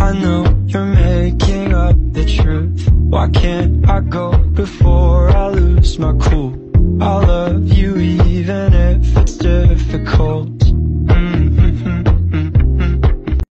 I know you're making up the truth Why can't I go before I lose my cool I'll.